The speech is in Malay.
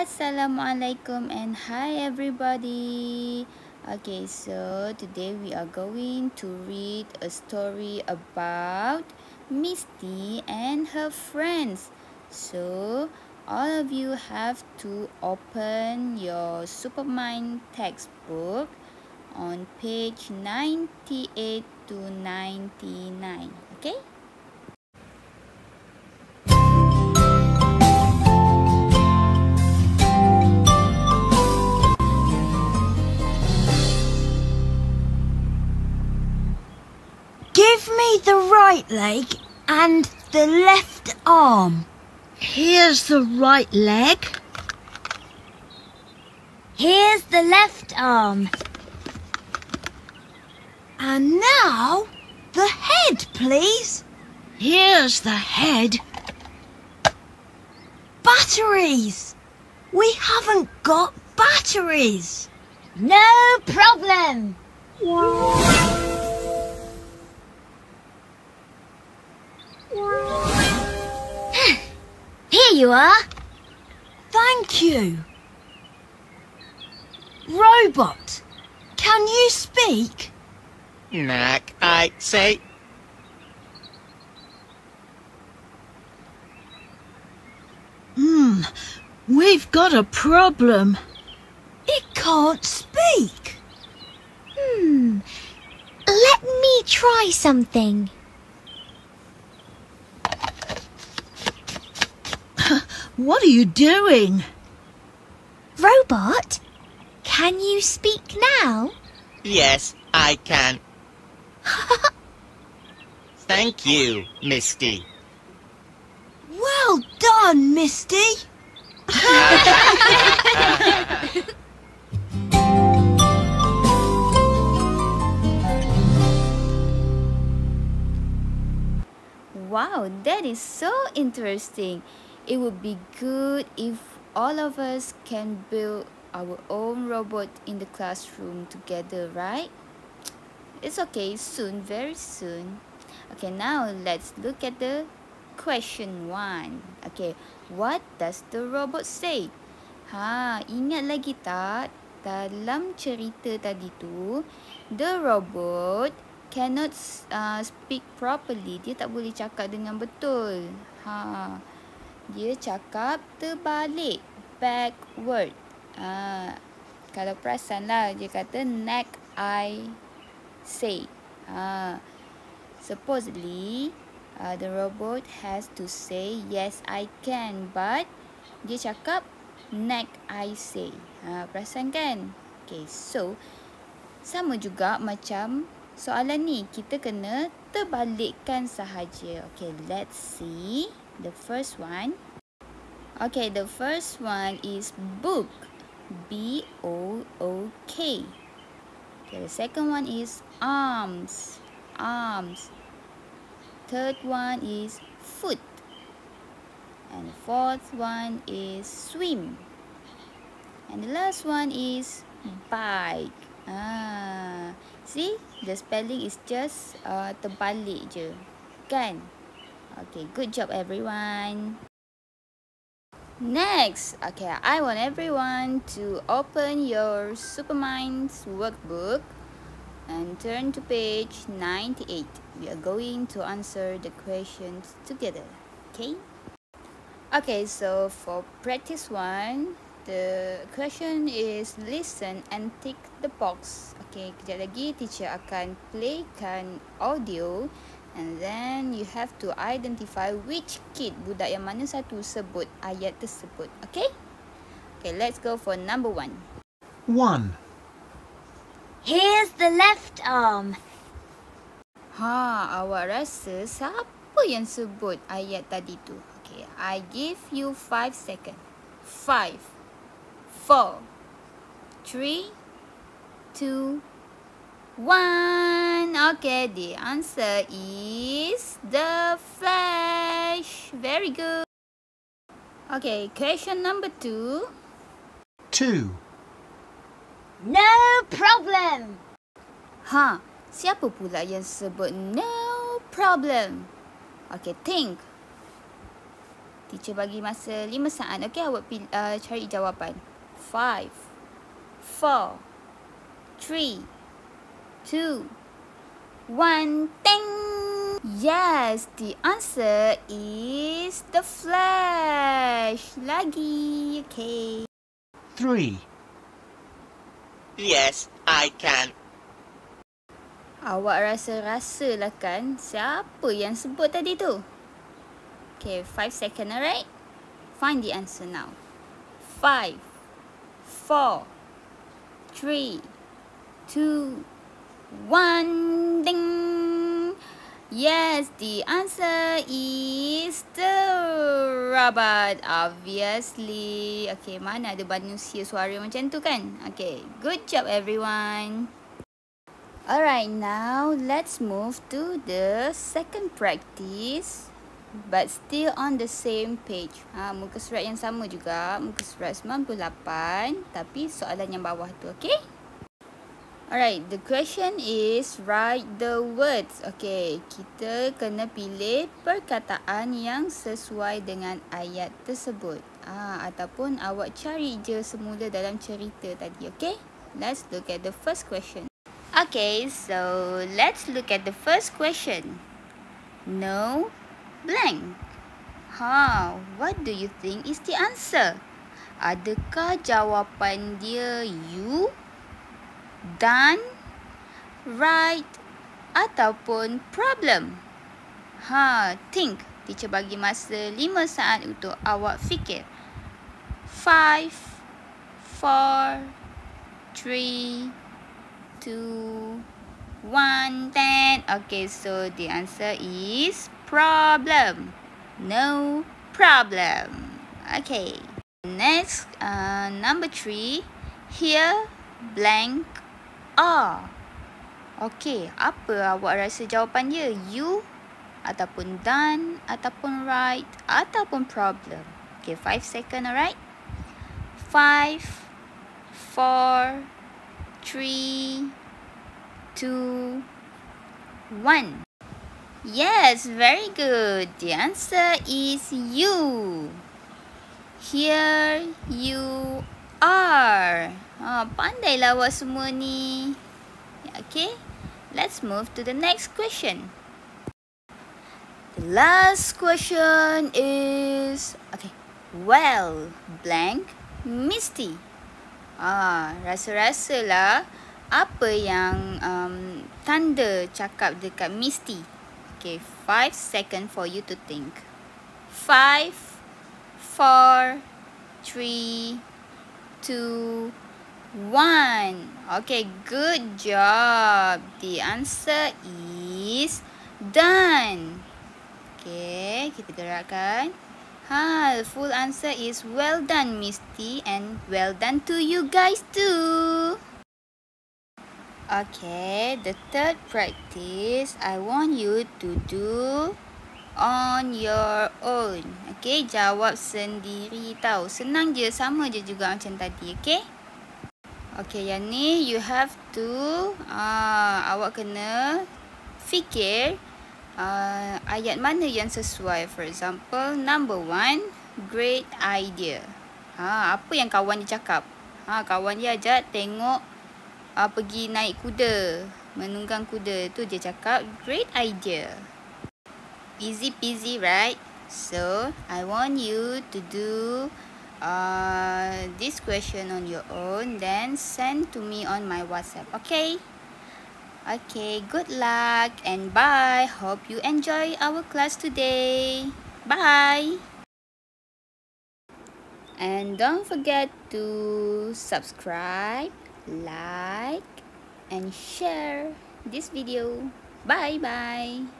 Assalamualaikum and hi everybody. Okay, so today we are going to read a story about Misty and her friends. So, all of you have to open your Supermind textbook on page 98 to 99. Okay? Give me the right leg and the left arm. Here's the right leg. Here's the left arm. And now, the head, please. Here's the head. Batteries. We haven't got batteries. No problem. You are. Thank you. Robot, can you speak? Knack, I say. Hmm, we've got a problem. It can't speak. Hmm. Let me try something. What are you doing? Robot, can you speak now? Yes, I can. Thank you, Misty. Well done, Misty. Wow, that is so interesting. It would be good if all of us can build our own robot in the classroom together, right? It's okay, soon, very soon. Okay, now let's look at the question one. Okay, what does the robot say? Ha, ingat lagi tak dalam cerita tadi tu, the robot cannot uh, speak properly. Dia tak boleh cakap dengan betul. Ha. Dia cakap terbalik. Backward. Ha. Kalau perasan lah, dia kata neck I say. Ha. Supposedly, uh, the robot has to say yes I can. But, dia cakap neck I say. Ha. Perasan kan? Okay, so, sama juga macam soalan ni kita kena terbalikkan sahaja. Okay, let's see the first one. Okay, the first one is book. B O O K. Okay, the second one is arms. Arms. Third one is foot. And the fourth one is swim. And the last one is bike. Ah, see? The spelling is just uh, terbalik je. Kan? Okay, good job everyone. Next, okay, I want everyone to open your Superminds workbook and turn to page 98. We are going to answer the questions together, okay? Okay, so for practice one, the question is listen and tick the box. Okay, kejap lagi teacher akan playkan audio and then you have to identify which kid budak yang mana satu sebut ayat tersebut. Okay? Okay, let's go for number one. 1. Here's the left arm. Ha, awak rasa siapa yang sebut ayat tadi tu? Okay, I give you five seconds. Five, four, three, two, one. Okay, the answer is the flash. Very good. Okay, question number two. 2. No problem. Ha, siapa pula yang sebut no problem? Okay, think. Teacher bagi masa 5 saat. Okey, awak pilih, uh, cari jawapan. 5 4 3 2 1 Teng! Yes, the answer is the flash. Lagi. Okay. Three. Yes, I can. Awak rasa-rasa lah kan siapa yang sebut tadi tu? Okay, five second alright? Find the answer now. Five, four, three, two, one! Yes, the answer is the robot, obviously. Okay, mana ada manusia suara macam tu kan? Okay, good job everyone. Alright, now let's move to the second practice but still on the same page. Ha, muka surat yang sama juga, muka surat 98 tapi soalan yang bawah tu, okay? Alright, the question is write the words. Okay, kita kena pilih perkataan yang sesuai dengan ayat tersebut. Ah, ataupun awak cari je semula dalam cerita tadi, okay? Let's look at the first question. Okay, so let's look at the first question. No blank. Ha, what do you think is the answer? Adakah jawapan dia you, done, right ataupun problem? Ha, think. Teacher bagi masa 5 saat untuk awak fikir. 5 4 3 two, one, ten. Okay, so the answer is problem. No problem. Okay. Next, uh, number three. Here, blank are. Okay, apa awak rasa jawapan dia? You ataupun done ataupun right ataupun problem. Okay, five second, alright? Five, four, three, two, one. Yes, very good. The answer is you. Here you are. Ha, pandailah awak semua ni. Okay, let's move to the next question. The last question is, okay, well, blank, misty. Ah, rasa-rasalah apa yang um, tanda cakap dekat Misty. Okay, five second for you to think. Five, four, three, two, one. Okay, good job. The answer is done. Okay, kita gerakkan. Ha, the full answer is well done, Misty, and well done to you guys too. Okay, the third practice I want you to do on your own. Okay, jawab sendiri tau. Senang je, sama je juga macam tadi, okay? Okay, yang ni you have to, uh, awak kena fikir uh, ayat mana yang sesuai. For example, number one, great idea. Ha, apa yang kawan dia cakap? Ha, kawan dia ajak tengok uh, pergi naik kuda, menunggang kuda. Tu dia cakap, great idea. Easy peasy, right? So, I want you to do uh, this question on your own. Then, send to me on my WhatsApp. Okay? Okay, good luck and bye. Hope you enjoy our class today. Bye. And don't forget to subscribe, like, and share this video. Bye bye.